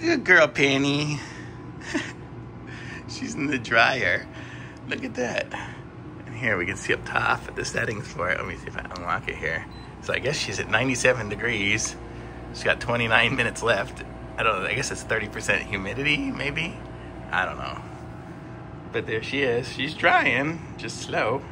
Good girl, Penny. She's in the dryer. Look at that. And here we can see up top the settings for it. Let me see if I unlock it here. So I guess she's at 97 degrees. She's got 29 minutes left. I don't know. I guess it's 30% humidity, maybe. I don't know. But there she is. She's drying, just slow.